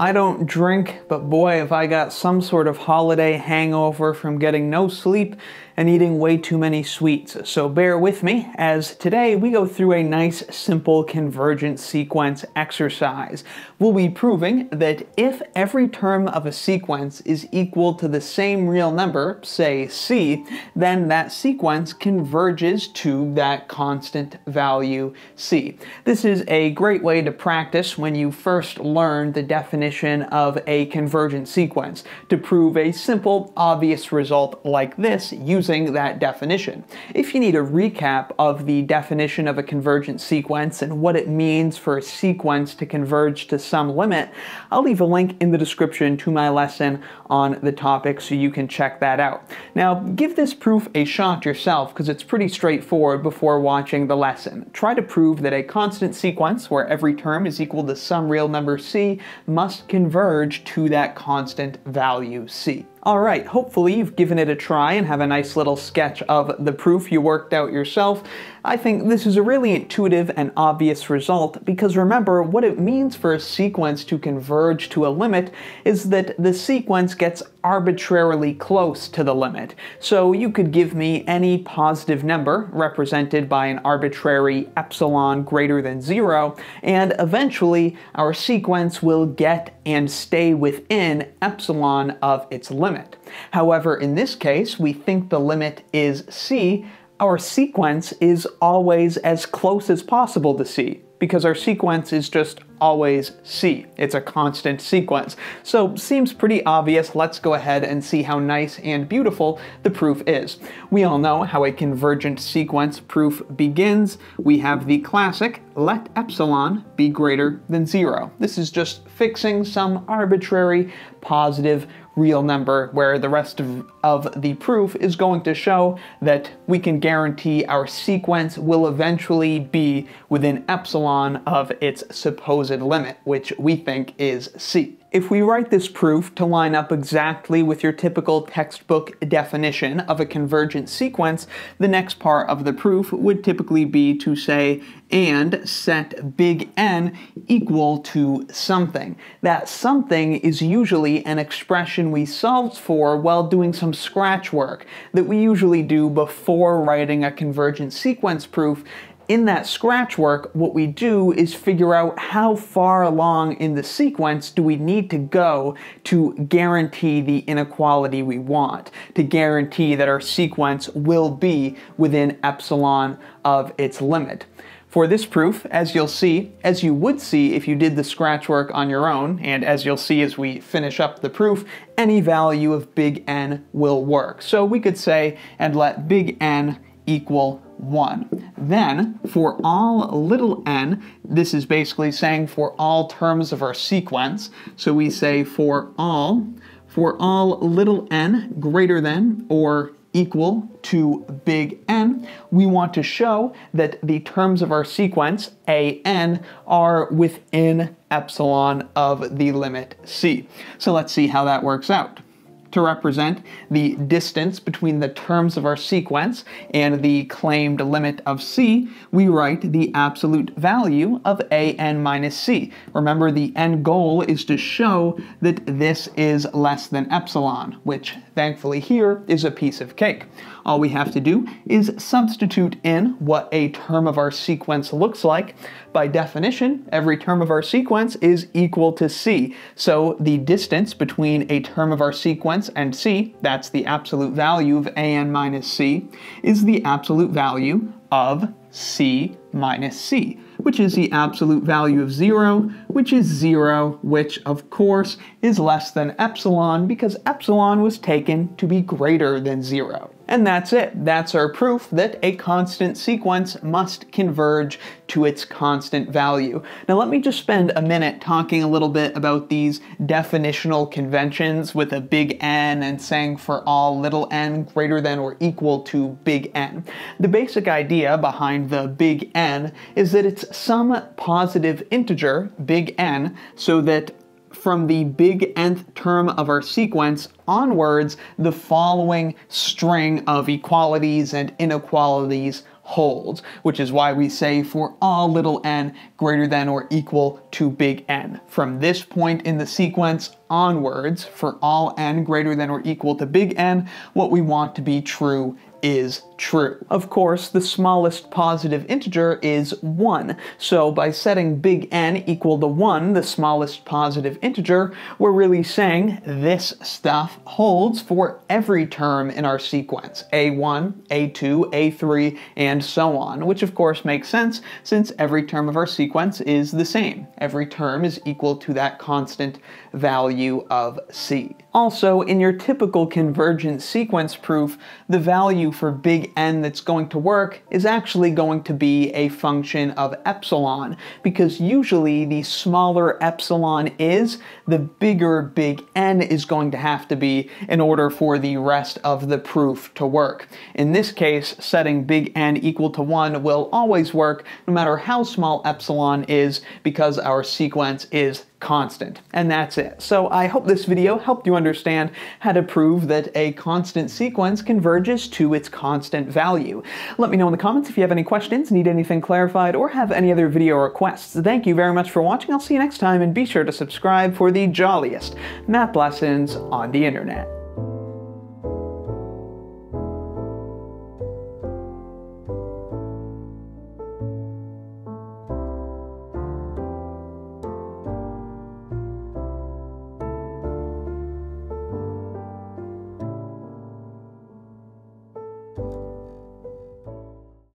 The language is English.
I don't drink, but boy, if I got some sort of holiday hangover from getting no sleep and eating way too many sweets. So bear with me as today we go through a nice simple convergent sequence exercise. We'll be proving that if every term of a sequence is equal to the same real number, say c, then that sequence converges to that constant value c. This is a great way to practice when you first learn the definition of a convergent sequence to prove a simple, obvious result like this using using that definition. If you need a recap of the definition of a convergent sequence and what it means for a sequence to converge to some limit, I'll leave a link in the description to my lesson on the topic so you can check that out. Now, give this proof a shot yourself because it's pretty straightforward before watching the lesson. Try to prove that a constant sequence where every term is equal to some real number c must converge to that constant value c. Alright, hopefully you've given it a try and have a nice little sketch of the proof you worked out yourself. I think this is a really intuitive and obvious result because remember, what it means for a sequence to converge to a limit is that the sequence gets arbitrarily close to the limit. So you could give me any positive number represented by an arbitrary epsilon greater than zero, and eventually our sequence will get and stay within epsilon of its limit. However, in this case, we think the limit is c, our sequence is always as close as possible to C because our sequence is just always C. It's a constant sequence. So seems pretty obvious. Let's go ahead and see how nice and beautiful the proof is. We all know how a convergent sequence proof begins. We have the classic let epsilon be greater than zero. This is just fixing some arbitrary positive real number where the rest of, of the proof is going to show that we can guarantee our sequence will eventually be within epsilon of its supposed limit, which we think is c. If we write this proof to line up exactly with your typical textbook definition of a convergent sequence, the next part of the proof would typically be to say, and set big N equal to something. That something is usually an expression we solved for while doing some scratch work that we usually do before writing a convergent sequence proof in that scratch work, what we do is figure out how far along in the sequence do we need to go to guarantee the inequality we want, to guarantee that our sequence will be within epsilon of its limit. For this proof, as you'll see, as you would see if you did the scratch work on your own, and as you'll see as we finish up the proof, any value of big N will work. So we could say, and let big N equal 1. Then, for all little n, this is basically saying for all terms of our sequence. So we say for all, for all little n greater than or equal to big N, we want to show that the terms of our sequence, a n, are within epsilon of the limit c. So let's see how that works out to represent the distance between the terms of our sequence and the claimed limit of c, we write the absolute value of a n minus c. Remember, the end goal is to show that this is less than epsilon, which thankfully here is a piece of cake. All we have to do is substitute in what a term of our sequence looks like. By definition, every term of our sequence is equal to c. So the distance between a term of our sequence and c, that's the absolute value of an minus c, is the absolute value of c minus c, which is the absolute value of 0, which is 0, which of course is less than epsilon because epsilon was taken to be greater than 0. And that's it. That's our proof that a constant sequence must converge to its constant value. Now let me just spend a minute talking a little bit about these definitional conventions with a big N and saying for all little n greater than or equal to big N. The basic idea behind the big N is that it's some positive integer, big N, so that from the big nth term of our sequence onwards, the following string of equalities and inequalities holds, which is why we say for all little n greater than or equal to big N. From this point in the sequence onwards, for all n greater than or equal to big N, what we want to be true is true. Of course, the smallest positive integer is 1, so by setting big N equal to 1, the smallest positive integer, we're really saying this stuff holds for every term in our sequence, a1, a2, a3, and so on, which of course makes sense since every term of our sequence is the same. Every term is equal to that constant value of c. Also, in your typical convergent sequence proof, the value for big N that's going to work is actually going to be a function of epsilon, because usually the smaller epsilon is, the bigger big N is going to have to be in order for the rest of the proof to work. In this case, setting big N equal to 1 will always work no matter how small epsilon is because our sequence is constant. And that's it. So I hope this video helped you understand how to prove that a constant sequence converges to its constant value. Let me know in the comments if you have any questions, need anything clarified, or have any other video requests. Thank you very much for watching. I'll see you next time, and be sure to subscribe for the jolliest math lessons on the internet.